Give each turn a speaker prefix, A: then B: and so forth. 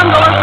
A: Sandoval